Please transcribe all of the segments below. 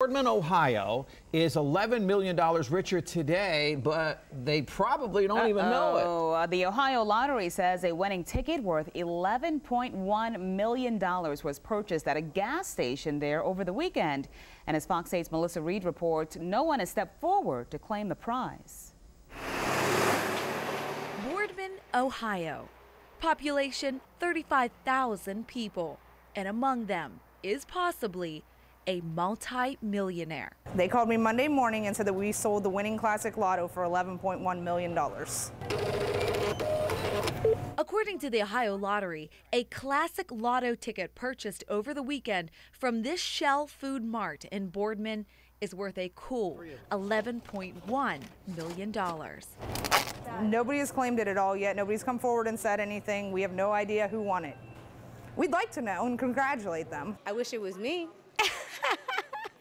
Boardman, Ohio is $11 million richer today, but they probably don't even know it. Uh, the Ohio Lottery says a winning ticket worth $11.1 million was purchased at a gas station there over the weekend. And as Fox 8's Melissa Reid reports, no one has stepped forward to claim the prize. Boardman, Ohio. Population 35,000 people. And among them is possibly a multi-millionaire. They called me Monday morning and said that we sold the winning classic lotto for $11.1 million. According to the Ohio Lottery, a classic lotto ticket purchased over the weekend from this Shell Food Mart in Boardman is worth a cool $11.1 million. Nobody has claimed it at all yet. Nobody's come forward and said anything. We have no idea who won it. We'd like to know and congratulate them. I wish it was me.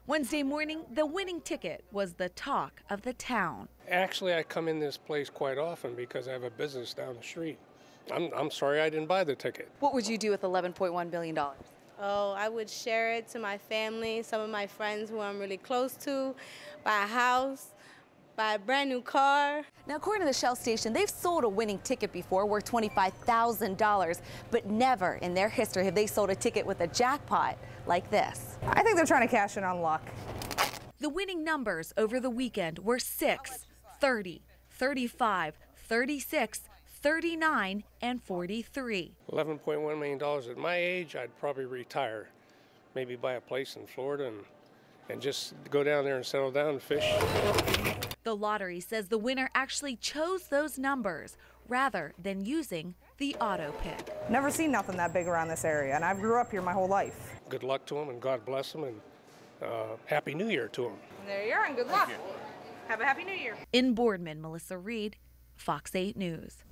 Wednesday morning, the winning ticket was the talk of the town. Actually, I come in this place quite often because I have a business down the street. I'm, I'm sorry I didn't buy the ticket. What would you do with $11.1 billion? Oh, I would share it to my family, some of my friends who I'm really close to, buy a house, buy a brand new car. Now, according to the Shell station, they've sold a winning ticket before worth $25,000, but never in their history have they sold a ticket with a jackpot like this. I think they're trying to cash in on luck. The winning numbers over the weekend were 6, 30, 35, 36, 39, and 43. $11.1 million at my age, I'd probably retire. Maybe buy a place in Florida and, and just go down there and settle down and fish. The lottery says the winner actually chose those numbers rather than using the auto pick. Never seen nothing that big around this area, and I've grew up here my whole life. Good luck to them and God bless them and uh, Happy New Year to them. There you are, and good luck. Have a Happy New Year. In Boardman, Melissa Reid, Fox 8 News.